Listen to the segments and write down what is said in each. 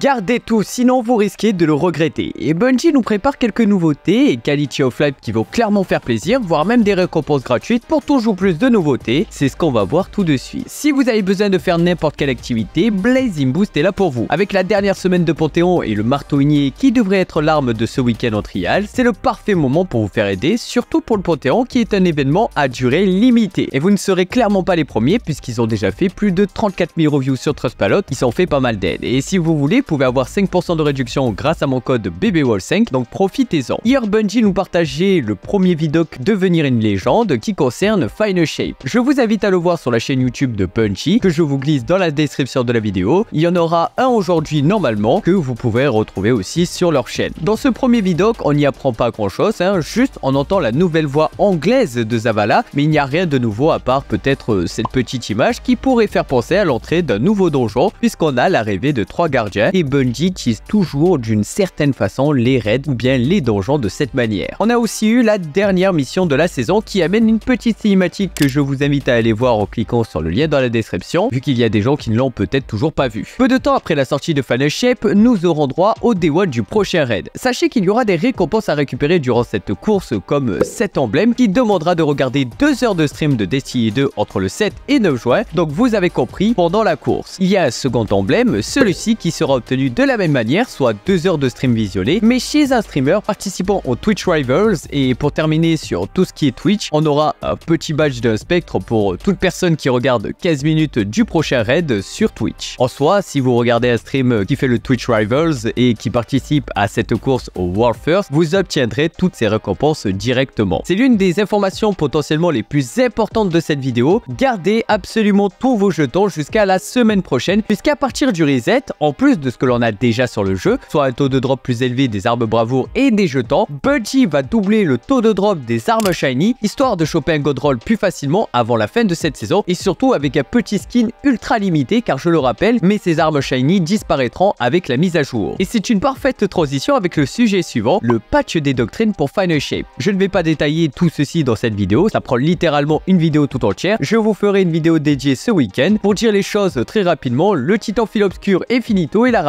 Gardez tout, sinon vous risquez de le regretter. Et Bungie nous prépare quelques nouveautés et quality of life qui vont clairement faire plaisir, voire même des récompenses gratuites pour toujours plus de nouveautés. C'est ce qu'on va voir tout de suite. Si vous avez besoin de faire n'importe quelle activité, Blazing Boost est là pour vous. Avec la dernière semaine de Panthéon et le marteau-igné qui devrait être l'arme de ce week-end en trial, c'est le parfait moment pour vous faire aider, surtout pour le Panthéon qui est un événement à durée limitée. Et vous ne serez clairement pas les premiers puisqu'ils ont déjà fait plus de 34 000 reviews sur Trustpilot, ils ont fait pas mal d'aide. Et si vous voulez, pouvez avoir 5% de réduction grâce à mon code BBWall5, donc profitez-en. Hier, Bungie nous partageait le premier vidoc Devenir une légende qui concerne Final Shape. Je vous invite à le voir sur la chaîne YouTube de Bungie, que je vous glisse dans la description de la vidéo. Il y en aura un aujourd'hui normalement, que vous pouvez retrouver aussi sur leur chaîne. Dans ce premier vidoc, on n'y apprend pas grand chose, hein, juste on entend la nouvelle voix anglaise de Zavala, mais il n'y a rien de nouveau à part peut-être cette petite image qui pourrait faire penser à l'entrée d'un nouveau donjon, puisqu'on a l'arrivée de trois gardiens Bungie utilise toujours d'une certaine façon les raids ou bien les donjons de cette manière. On a aussi eu la dernière mission de la saison qui amène une petite cinématique que je vous invite à aller voir en cliquant sur le lien dans la description, vu qu'il y a des gens qui ne l'ont peut-être toujours pas vu. Peu de temps après la sortie de Final Shape, nous aurons droit au Day du prochain raid. Sachez qu'il y aura des récompenses à récupérer durant cette course comme cet emblème qui demandera de regarder 2 heures de stream de Destiny 2 entre le 7 et 9 juin, donc vous avez compris pendant la course. Il y a un second emblème, celui-ci qui sera obtenu de la même manière, soit 2 heures de stream visionné, mais chez un streamer participant au Twitch Rivals. Et pour terminer sur tout ce qui est Twitch, on aura un petit badge d'un spectre pour toute personne qui regarde 15 minutes du prochain raid sur Twitch. En soi, si vous regardez un stream qui fait le Twitch Rivals et qui participe à cette course au World First, vous obtiendrez toutes ces récompenses directement. C'est l'une des informations potentiellement les plus importantes de cette vidéo. Gardez absolument tous vos jetons jusqu'à la semaine prochaine, puisqu'à partir du reset, en plus de ce que l'on a déjà sur le jeu, soit un taux de drop plus élevé des armes bravoure et des jetons, Bungie va doubler le taux de drop des armes shiny, histoire de choper un god roll plus facilement avant la fin de cette saison, et surtout avec un petit skin ultra limité, car je le rappelle, mais ces armes shiny disparaîtront avec la mise à jour. Et c'est une parfaite transition avec le sujet suivant, le patch des doctrines pour Final Shape. Je ne vais pas détailler tout ceci dans cette vidéo, ça prend littéralement une vidéo tout entière, je vous ferai une vidéo dédiée ce week-end. Pour dire les choses très rapidement, le titan fil obscur est finito et la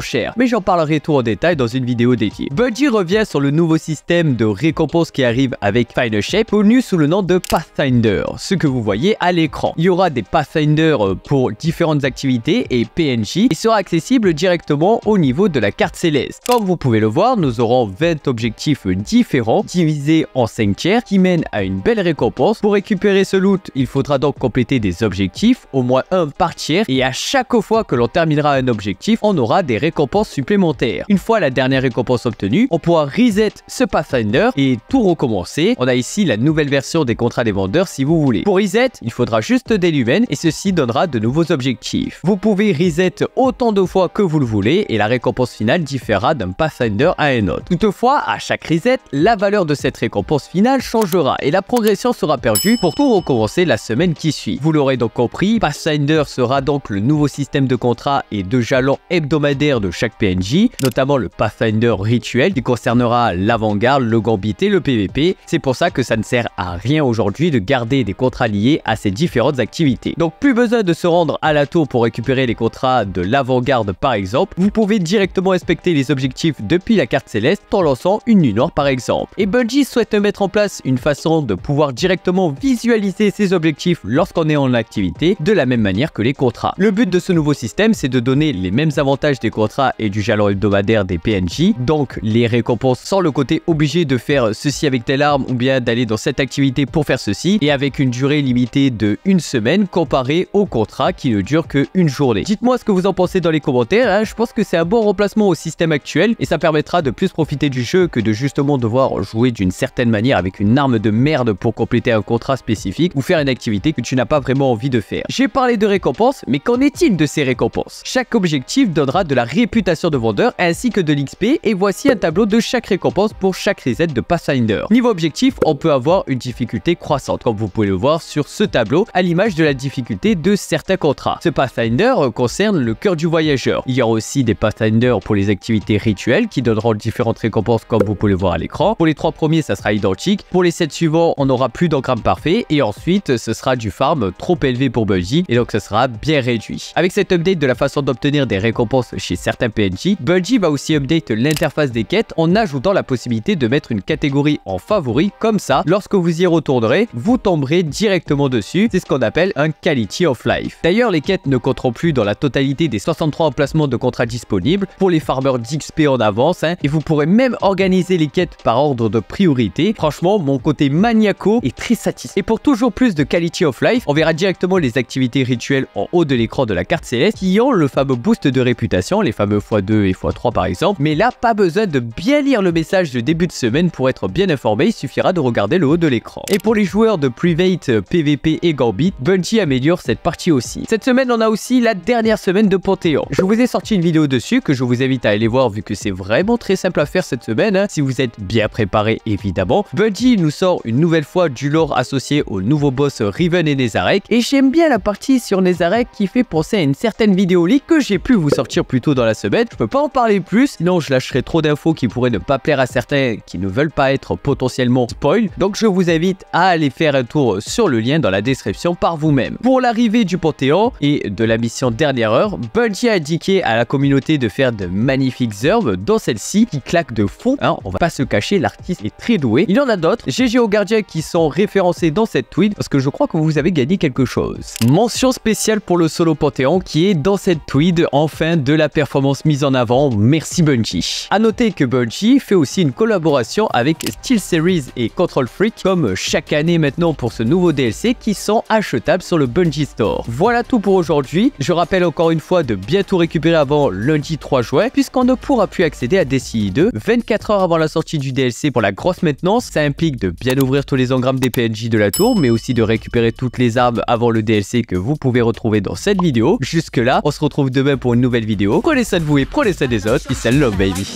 cher, mais j'en parlerai tout en détail dans une vidéo dédiée. Bungie revient sur le nouveau système de récompense qui arrive avec Final Shape, connu sous le nom de Pathfinder, ce que vous voyez à l'écran. Il y aura des Pathfinder pour différentes activités et PNJ, et sera accessible directement au niveau de la carte céleste. Comme vous pouvez le voir, nous aurons 20 objectifs différents, divisés en 5 tiers, qui mènent à une belle récompense. Pour récupérer ce loot, il faudra donc compléter des objectifs, au moins un par tiers, et à chaque fois que l'on terminera un objectif, on aura des récompenses supplémentaires. Une fois la dernière récompense obtenue, on pourra reset ce Pathfinder et tout recommencer. On a ici la nouvelle version des contrats des vendeurs si vous voulez. Pour reset, il faudra juste des lumens et ceci donnera de nouveaux objectifs. Vous pouvez reset autant de fois que vous le voulez et la récompense finale différera d'un Pathfinder à un autre. Toutefois, à chaque reset, la valeur de cette récompense finale changera et la progression sera perdue pour tout recommencer la semaine qui suit. Vous l'aurez donc compris, Pathfinder sera donc le nouveau système de contrat et de jalons de chaque PNJ, notamment le Pathfinder rituel qui concernera l'avant-garde, le gambit et le PVP. C'est pour ça que ça ne sert à rien aujourd'hui de garder des contrats liés à ces différentes activités. Donc plus besoin de se rendre à la tour pour récupérer les contrats de l'avant-garde par exemple, vous pouvez directement inspecter les objectifs depuis la carte céleste en lançant une nuit noire par exemple. Et Bungie souhaite mettre en place une façon de pouvoir directement visualiser ces objectifs lorsqu'on est en activité de la même manière que les contrats. Le but de ce nouveau système c'est de donner les mêmes avantages des contrats et du jalon hebdomadaire des PNJ, donc les récompenses sans le côté obligé de faire ceci avec telle arme ou bien d'aller dans cette activité pour faire ceci et avec une durée limitée de une semaine comparé au contrat qui ne dure que une journée. Dites-moi ce que vous en pensez dans les commentaires, hein. je pense que c'est un bon remplacement au système actuel et ça permettra de plus profiter du jeu que de justement devoir jouer d'une certaine manière avec une arme de merde pour compléter un contrat spécifique ou faire une activité que tu n'as pas vraiment envie de faire. J'ai parlé de récompenses, mais qu'en est-il de ces récompenses? Chaque objectif de la réputation de vendeur ainsi que de l'XP et voici un tableau de chaque récompense pour chaque reset de Pathfinder. Niveau objectif, on peut avoir une difficulté croissante comme vous pouvez le voir sur ce tableau à l'image de la difficulté de certains contrats. Ce Pathfinder concerne le cœur du voyageur. Il y aura aussi des Pathfinder pour les activités rituelles qui donneront différentes récompenses comme vous pouvez le voir à l'écran. Pour les trois premiers, ça sera identique. Pour les sept suivants, on aura plus d'engramme parfait et ensuite ce sera du farm trop élevé pour Bungie et donc ce sera bien réduit. Avec cette update de la façon d'obtenir des récompenses chez certains PNJ, Bungie va aussi update l'interface des quêtes en ajoutant la possibilité de mettre une catégorie en favori, comme ça, lorsque vous y retournerez, vous tomberez directement dessus, c'est ce qu'on appelle un quality of life. D'ailleurs, les quêtes ne compteront plus dans la totalité des 63 emplacements de contrats disponibles pour les farmers d'XP en avance, hein, et vous pourrez même organiser les quêtes par ordre de priorité. Franchement, mon côté maniaco est très satisfait. Et pour toujours plus de quality of life, on verra directement les activités rituelles en haut de l'écran de la carte céleste qui ont le fameux boost de réputation, les fameux x2 et x3 par exemple. Mais là, pas besoin de bien lire le message de début de semaine pour être bien informé, il suffira de regarder le haut de l'écran. Et pour les joueurs de Private, PVP et Gambit, Bungie améliore cette partie aussi. Cette semaine, on a aussi la dernière semaine de Panthéon. Je vous ai sorti une vidéo dessus que je vous invite à aller voir vu que c'est vraiment très simple à faire cette semaine, hein, si vous êtes bien préparé évidemment. Bungie nous sort une nouvelle fois du lore associé au nouveau boss Riven et Nezarek, et j'aime bien la partie sur Nezarek qui fait penser à une certaine vidéo leak que j'ai pu vous sortir plus tôt dans la semaine. Je peux pas en parler plus, sinon je lâcherai trop d'infos qui pourraient ne pas plaire à certains qui ne veulent pas être potentiellement spoil. Donc je vous invite à aller faire un tour sur le lien dans la description par vous-même. Pour l'arrivée du Panthéon et de la mission dernière heure, Bungie a indiqué à la communauté de faire de magnifiques œuvres, dans celle-ci qui claque de fond. Hein, on va pas se cacher, l'artiste est très doué. Il y en a d'autres, GGO Guardian qui sont référencés dans cette tweet parce que je crois que vous avez gagné quelque chose. Mention spéciale pour le solo Panthéon qui est dans cette tweet, enfin de la performance mise en avant, merci Bungie. A noter que Bungie fait aussi une collaboration avec Steel Series et Control Freak comme chaque année maintenant pour ce nouveau DLC qui sont achetables sur le Bungie Store. Voilà tout pour aujourd'hui. Je rappelle encore une fois de bien tout récupérer avant lundi 3 juin puisqu'on ne pourra plus accéder à DCI 2 24 heures avant la sortie du DLC pour la grosse maintenance. Ça implique de bien ouvrir tous les engrammes des PNJ de la tour mais aussi de récupérer toutes les armes avant le DLC que vous pouvez retrouver dans cette vidéo. Jusque là, on se retrouve demain pour une nouvelle vidéo vidéo, connaissez de vous et prenez des autres, it's a love baby.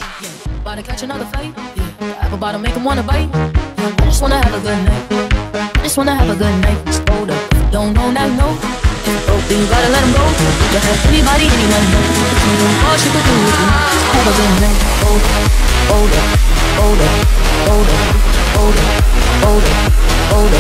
older, older,